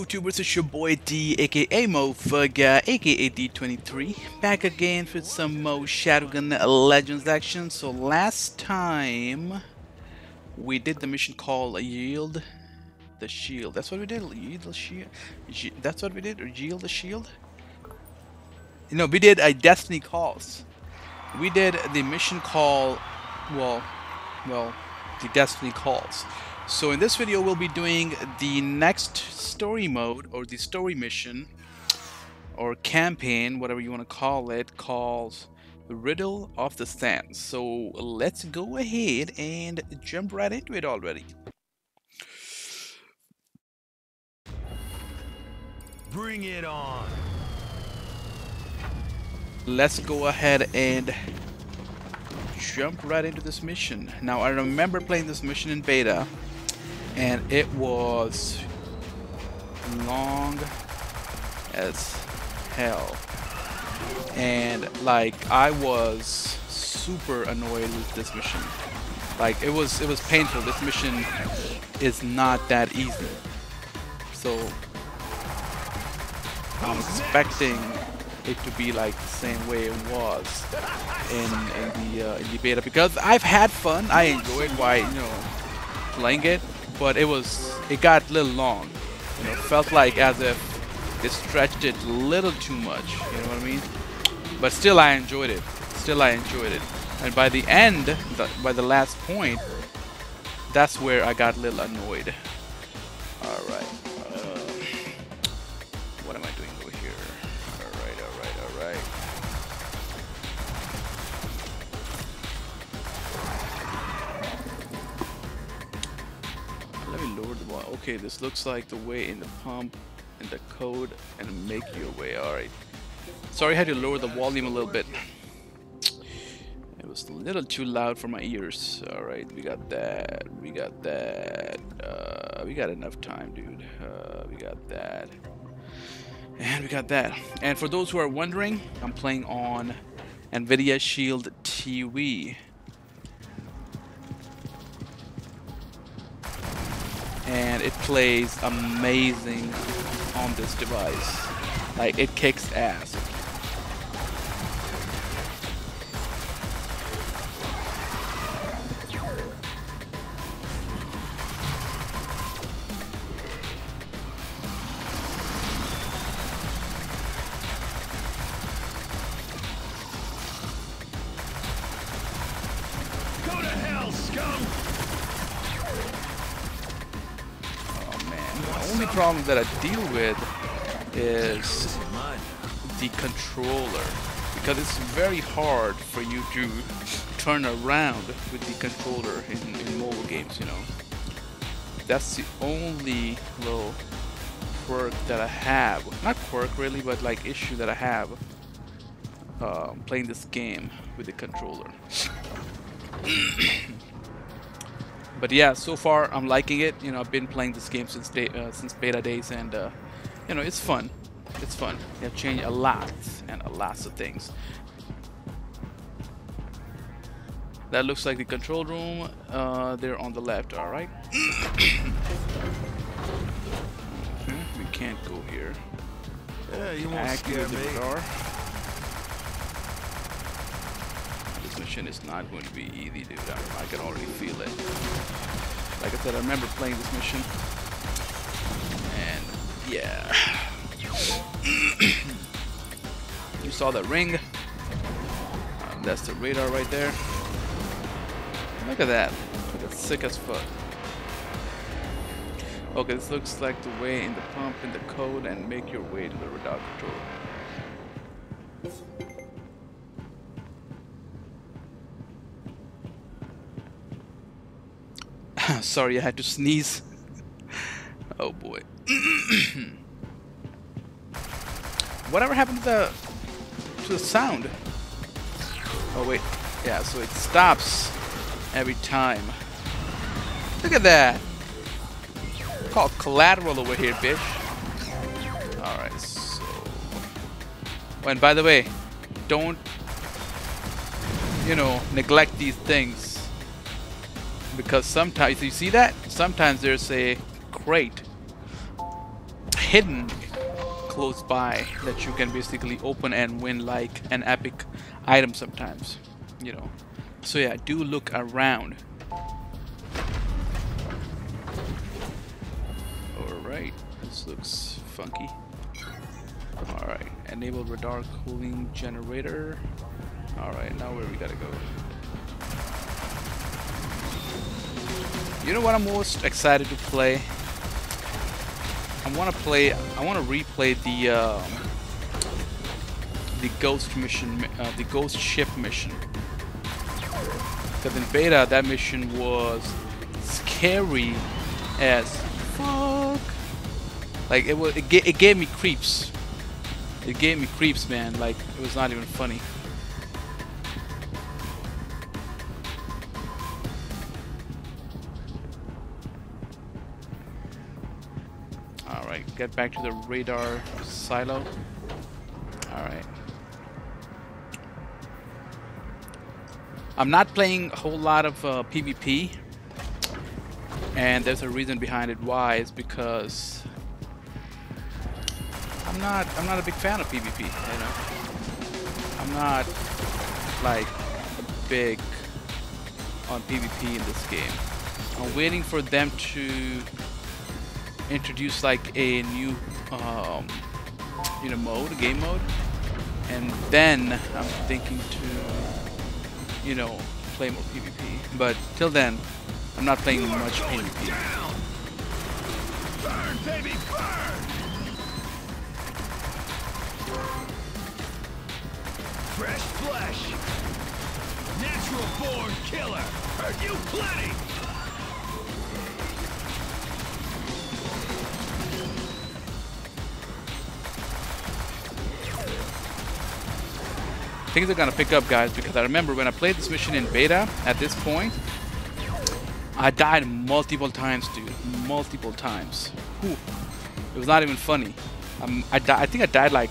YouTubers, it's your boy Dee, aka MohFuggah, uh, aka D23, back again with some more Shadowgun Legends action. So last time, we did the mission called Yield the Shield. That's what we did, Yield the Shield? That's what we did, Yield the Shield? Know, we did a Destiny Calls. We did the mission call, well, well, the Destiny Calls. So in this video we'll be doing the next story mode or the story mission or campaign, whatever you want to call it, called Riddle of the Sands. So let's go ahead and jump right into it already. Bring it on. Let's go ahead and jump right into this mission. Now I remember playing this mission in beta and it was long as hell. And like I was super annoyed with this mission. Like it was it was painful. This mission is not that easy. So I'm expecting it to be like the same way it was in, in the uh, in the beta. Because I've had fun. I enjoyed why you know playing it but it was it got a little long. You know, felt like as if they stretched it a little too much. You know what I mean? But still, I enjoyed it. Still, I enjoyed it. And by the end, the, by the last point, that's where I got a little annoyed. All right. Wall. Okay, this looks like the way in the pump, in the code, and make your way. Alright. Sorry, I had to lower the volume a little bit. It was a little too loud for my ears. Alright, we got that. We got that. Uh, we got enough time, dude. Uh, we got that. And we got that. And for those who are wondering, I'm playing on NVIDIA Shield TV. And it plays amazing on this device. Like it kicks ass. Problem that I deal with is the controller because it's very hard for you to turn around with the controller in, in mobile games, you know. That's the only little quirk that I have. Not quirk really, but like issue that I have um, playing this game with the controller. but yeah, so far I'm liking it. You know, I've been playing this game since day, uh, since beta days, and uh, you know, it's fun. It's fun. They have changed a lot and a lots of things. That looks like the control room. Uh, they're on the left. All right. Okay, we can't go here. Yeah, you won't scare Activate the me. door. Mission is not going to be easy, dude. I, I can already feel it. Like I said, I remember playing this mission. And yeah. you saw the ring. Um, that's the radar right there. Look at that. At sick as fuck. Okay, this looks like the way in the pump in the code and make your way to the radar control. Sorry, I had to sneeze. Oh boy. Whatever happened to the to the sound? Oh wait, yeah. So it stops every time. Look at that. Call collateral over here, bitch. Alright, so. Oh, and by the way, don't, you know, neglect these things. Because sometimes, you see that? Sometimes there's a crate hidden close by that you can basically open and win like an epic item sometimes, you know. So yeah, do look around. Alright, this looks funky. Alright, enable radar cooling generator. Alright, now where we gotta go? You know what I'm most excited to play? I want to play. I want to replay the um, the ghost mission, uh, the ghost ship mission. Because in beta, that mission was scary as fuck. Like it was, it, it gave me creeps. It gave me creeps, man. Like it was not even funny. Get back to the radar silo. Alright. I'm not playing a whole lot of uh, PvP and there's a reason behind it why is because I'm not I'm not a big fan of PvP you know I'm not like big on PvP in this game I'm waiting for them to introduce like a new um, you know mode, game mode, and then I'm thinking to you know play more PvP. But till then, I'm not playing much PvP. Burn, baby, burn! Fresh flesh. Natural born killer. You plenty. Things are gonna pick up, guys, because I remember when I played this mission in beta, at this point, I died multiple times, dude. Multiple times. Whew. It was not even funny. Um, I, I think I died like,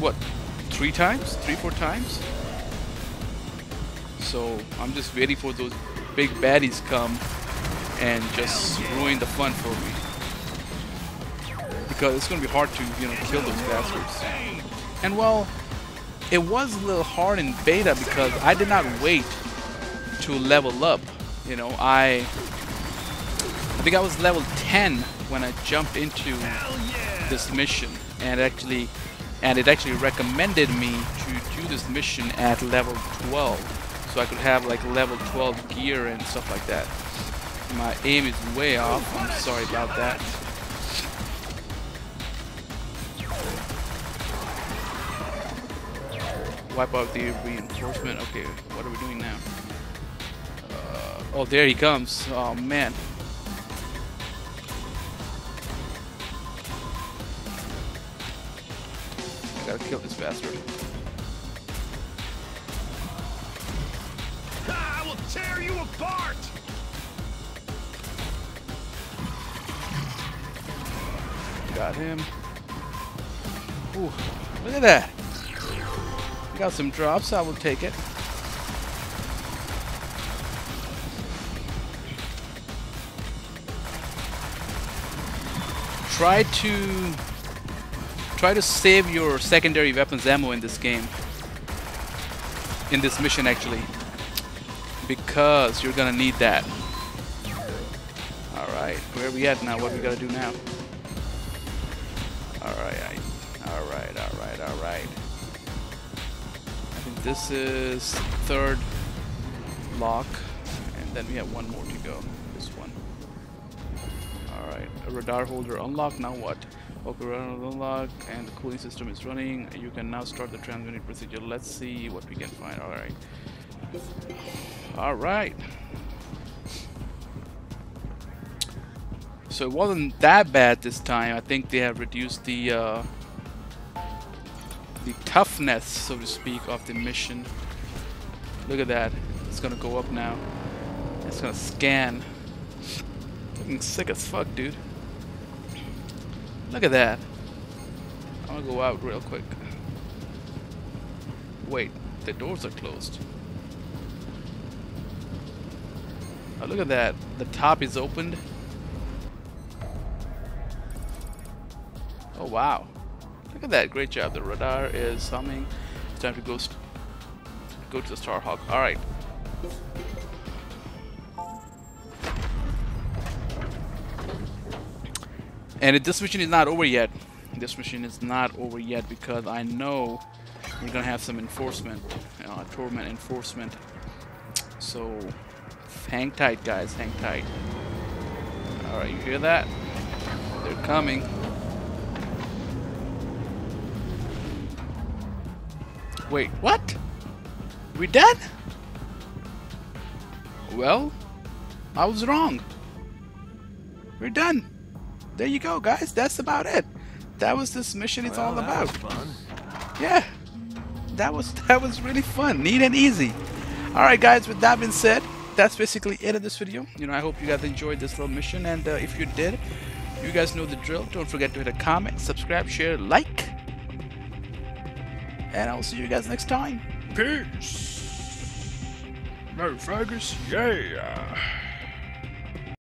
what, three times? Three, four times? So, I'm just waiting for those big baddies come and just ruin the fun for me. Because it's gonna be hard to, you know, kill those bastards. And well, it was a little hard in beta because I did not wait to level up. You know, I I think I was level 10 when I jumped into yeah. this mission and actually and it actually recommended me to do this mission at level 12 so I could have like level 12 gear and stuff like that. My aim is way off. I'm sorry about that. Wipe out the reinforcement. Okay, what are we doing now? Uh, oh, there he comes. Oh, man. I gotta kill this bastard. I will tear you apart! Got him. Ooh, look at that. Got some drops, I will take it. Try to try to save your secondary weapons ammo in this game. In this mission actually. Because you're gonna need that. Alright, where are we at now? What we gotta do now? Alright, alright, alright, alright this is third lock, and then we have one more to go. This one. Alright, radar holder unlocked. Now what? Okay, radar unlocked, and the cooling system is running. You can now start the transmitting procedure. Let's see what we can find. Alright. Alright. So it wasn't that bad this time. I think they have reduced the uh, the toughness, so to speak, of the mission. Look at that. It's gonna go up now. It's gonna scan. Looking sick as fuck, dude. Look at that. I'm gonna go out real quick. Wait, the doors are closed. Oh, look at that. The top is opened. Oh wow. Look at that. Great job. The radar is humming. It's time to go go to the Starhawk. Alright. And this mission is not over yet. This mission is not over yet because I know we're gonna have some enforcement, uh, torment enforcement. So hang tight, guys. Hang tight. All right, you hear that? They're coming. Wait, what? We dead? Well, I was wrong. We're done. There you go, guys. That's about it. That was this mission it's Well, all about. Yeah. That was that was really fun. Neat and easy. Alright guys, with that being said, that's basically it of this video. You know, I hope you guys enjoyed this little mission and uh, if you did, you guys know the drill. Don't forget to hit a comment, subscribe, share, like. And I will see you guys next time. Peace. Motherfuckers. Yeah.